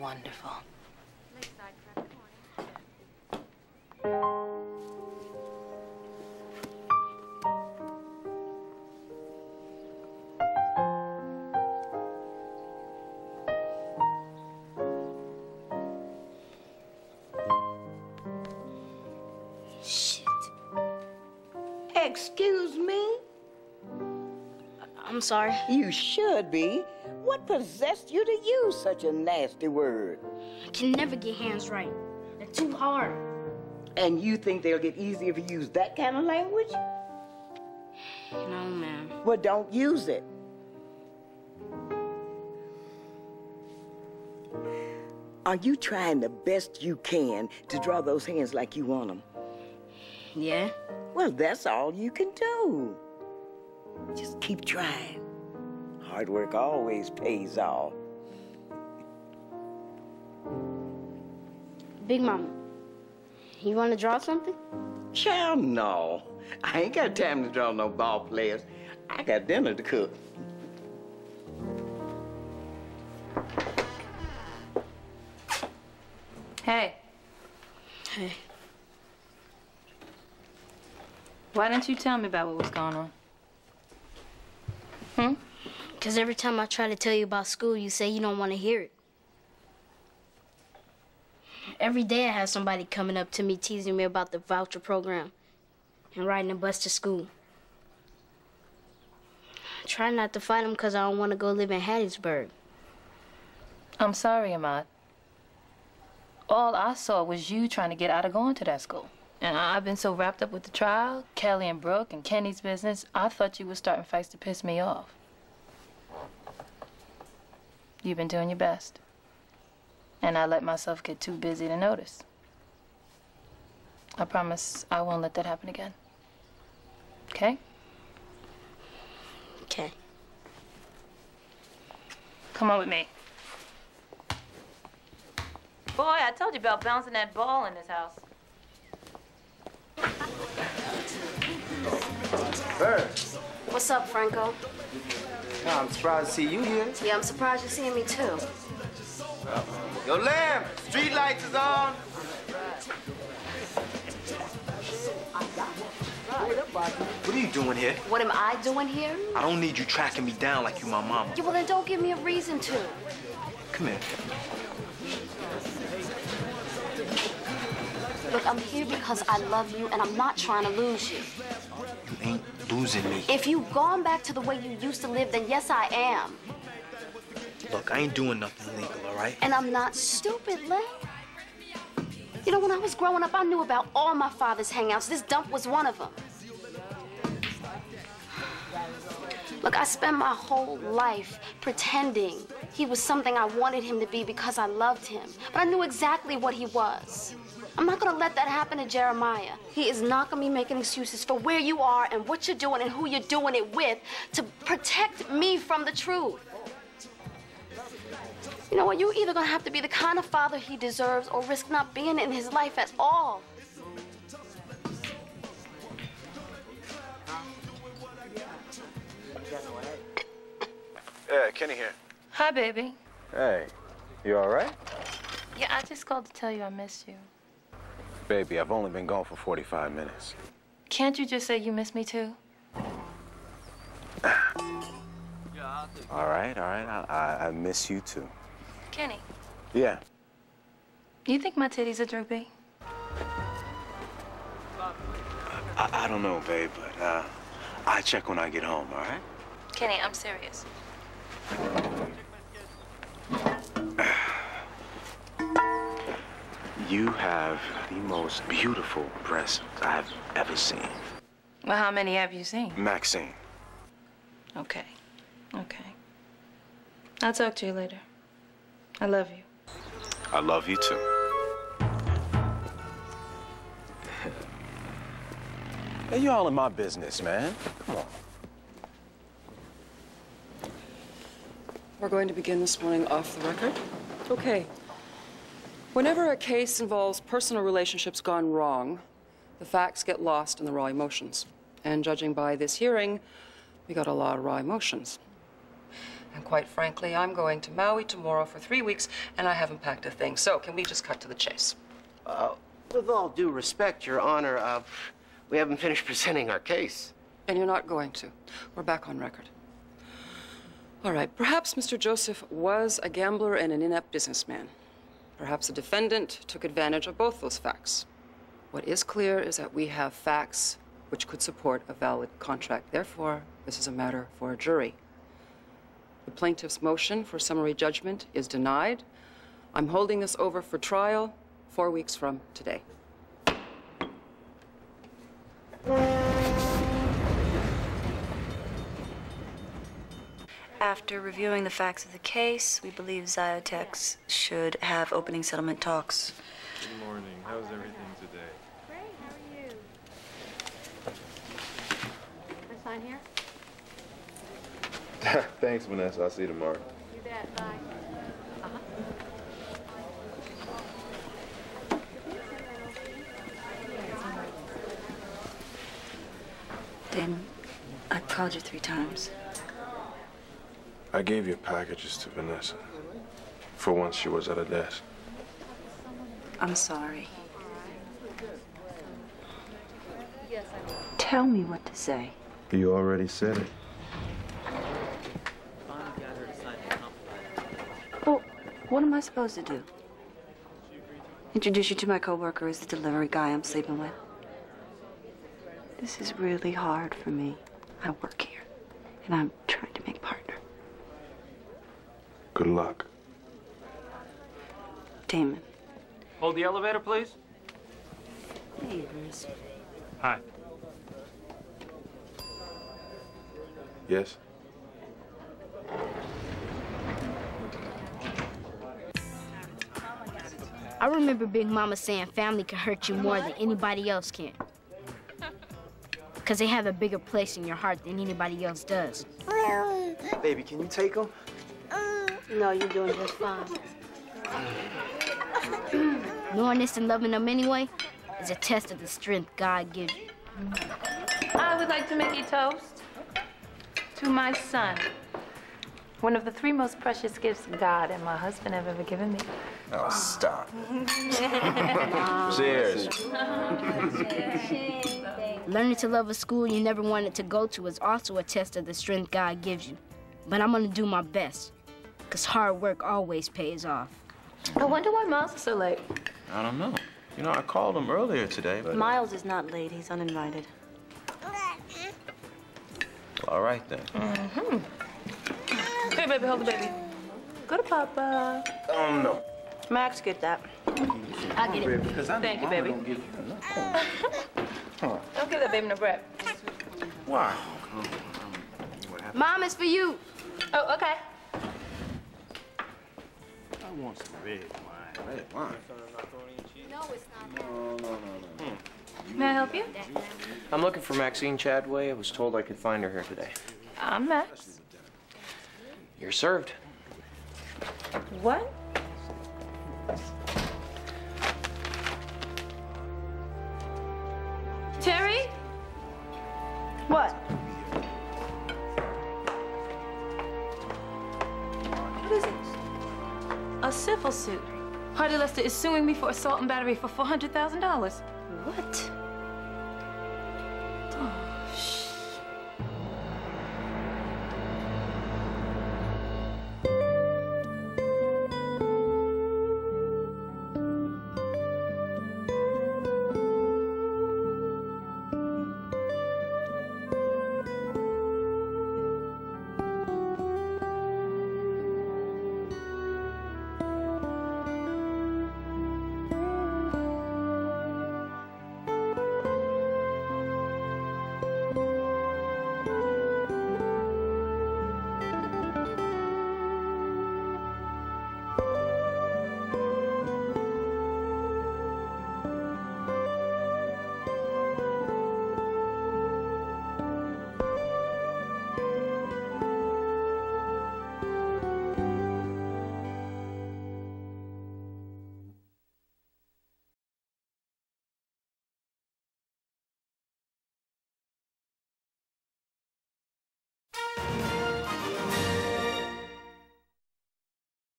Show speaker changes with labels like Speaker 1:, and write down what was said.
Speaker 1: Wonderful.
Speaker 2: Excuse me?
Speaker 3: I'm sorry.
Speaker 2: You should be. What possessed you to use such a nasty word?
Speaker 3: I can never get hands right. They're too hard.
Speaker 2: And you think they'll get easier if you use that kind of language?
Speaker 3: No, ma'am.
Speaker 2: Well, don't use it. Are you trying the best you can to draw those hands like you want them?
Speaker 3: Yeah?
Speaker 2: Well, that's all you can do. Just keep trying. Hard work always pays off.
Speaker 3: Big Mama, you want to draw something?
Speaker 2: Child, no. I ain't got time to draw no ball players. I got dinner to cook.
Speaker 1: Hey,
Speaker 3: Hey.
Speaker 1: why didn't you tell me about what was going on? Hmm?
Speaker 3: Because every time I try to tell you about school, you say you don't want to hear it. Every day I have somebody coming up to me teasing me about the voucher program and riding a bus to school. I try not to fight them because I don't want to go live in Hattiesburg.
Speaker 1: I'm sorry, Ahmad. All I saw was you trying to get out of going to that school. And I- I've been so wrapped up with the trial, Kelly and Brooke, and Kenny's business, I thought you were starting fights to piss me off. You've been doing your best. And I let myself get too busy to notice. I promise I won't let that happen again. Okay?
Speaker 3: Okay.
Speaker 1: Come on with me. Boy, I told you about bouncing that ball in this house.
Speaker 4: Bird.
Speaker 3: What's up, Franco?
Speaker 4: I'm surprised to see you here.
Speaker 3: Yeah, I'm surprised you're seeing me too.
Speaker 4: Yo, Lem, street lights is on. What are you doing here?
Speaker 3: What am I doing here?
Speaker 4: I don't need you tracking me down like you my mama.
Speaker 3: Yeah, well, then don't give me a reason to.
Speaker 4: Come here.
Speaker 3: Look, I'm here because I love you and I'm not trying to lose you.
Speaker 4: You ain't losing me.
Speaker 3: If you've gone back to the way you used to live, then yes, I am.
Speaker 4: Look, I ain't doing nothing illegal, all right?
Speaker 3: And I'm not stupid, Lem. You know, when I was growing up, I knew about all my father's hangouts. This dump was one of them. Look, I spent my whole life pretending he was something I wanted him to be because I loved him. But I knew exactly what he was. I'm not gonna let that happen to Jeremiah. He is not gonna be making excuses for where you are and what you're doing and who you're doing it with to protect me from the truth. You know what? You're either gonna have to be the kind of father he deserves or risk not being in his life at all.
Speaker 4: Yeah, Kenny here.
Speaker 1: Hi, baby.
Speaker 5: Hey, you all right?
Speaker 1: Yeah, I just called to tell you I missed you.
Speaker 5: Baby, I've only been gone for 45 minutes.
Speaker 1: Can't you just say you miss me too?
Speaker 5: All right, all right. I, I, I miss you too.
Speaker 1: Kenny,
Speaker 5: Yeah.
Speaker 1: you think my titties are droopy?
Speaker 5: I, I don't know, babe, but uh, I check when I get home, all right?
Speaker 1: Kenny, I'm serious.
Speaker 5: You have the most beautiful breasts I've ever seen.
Speaker 1: Well, how many have you seen?
Speaker 5: Maxine.
Speaker 1: Okay. Okay. I'll talk to you later. I love you.
Speaker 5: I love you too. hey, you all in my business, man. Come on.
Speaker 6: We're going to begin this morning off the record. Okay. Whenever a case involves personal relationships gone wrong, the facts get lost in the raw emotions. And judging by this hearing, we got a lot of raw emotions. And quite frankly, I'm going to Maui tomorrow for three weeks, and I haven't packed a thing. So, can we just cut to the chase?
Speaker 7: Uh, with all due respect, Your Honor, uh, we haven't finished presenting our case.
Speaker 6: And you're not going to. We're back on record. All right, perhaps Mr. Joseph was a gambler and an inept businessman. Perhaps the defendant took advantage of both those facts. What is clear is that we have facts which could support a valid contract. Therefore, this is a matter for a jury. The plaintiff's motion for summary judgment is denied. I'm holding this over for trial four weeks from today.
Speaker 8: After reviewing the facts of the case, we believe Ziotex should have opening settlement talks.
Speaker 9: Good morning. How's everything today?
Speaker 3: Great, how are you? Can I sign here?
Speaker 9: Thanks, Vanessa. I'll see you tomorrow.
Speaker 3: You bet, bye. Uh-huh.
Speaker 8: Damon, I called you three times.
Speaker 9: I gave your packages to Vanessa. For once, she was at a desk.
Speaker 8: I'm sorry. Tell me what to say.
Speaker 9: You already said it.
Speaker 8: Well, what am I supposed to do? Introduce you to my coworker as the delivery guy I'm sleeping with? This is really hard for me. I work here, and I'm trying to make a partner.
Speaker 9: Good luck.
Speaker 8: Damon.
Speaker 10: Hold the elevator, please.
Speaker 8: Hey, Bruce.
Speaker 10: Hi.
Speaker 9: Yes?
Speaker 11: I remember Big Mama saying family can hurt you more than anybody else can. Because they have a bigger place in your heart than anybody else does.
Speaker 4: Baby, can you take him?
Speaker 3: No, you're doing just fine.
Speaker 11: Knowing this and loving them anyway is a test of the strength God gives you.
Speaker 1: I would like to make a toast to my son. One of the three most precious gifts God and my husband have ever given me.
Speaker 5: Oh, stop. Cheers.
Speaker 11: Learning to love a school you never wanted to go to is also a test of the strength God gives you. But I'm gonna do my best, because hard work always pays off.
Speaker 1: I wonder why Miles is so late.
Speaker 5: I don't know. You know, I called him earlier today, but...
Speaker 8: Miles is not late. He's uninvited.
Speaker 5: All right, then.
Speaker 1: Mm-hmm. Hey, baby, hold the baby. Go to Papa.
Speaker 5: Oh, no.
Speaker 8: Max, get that.
Speaker 1: I'll get it. Thank you, baby.
Speaker 5: Don't give you no
Speaker 1: Don't give that baby no bread.
Speaker 5: Why? Um what happened?
Speaker 11: Mom, it's for you.
Speaker 1: Oh, okay.
Speaker 4: I want some red wine.
Speaker 5: Red wine.
Speaker 11: No, it's not.
Speaker 5: No, no, no, no.
Speaker 1: May I help you?
Speaker 7: I'm looking for Maxine Chadway. I was told I could find her here today.
Speaker 1: I'm Max.
Speaker 7: You're served.
Speaker 1: What? Teri? What? What A civil suit. Hardy Lester is suing me for assault and battery for $400,000.
Speaker 8: What?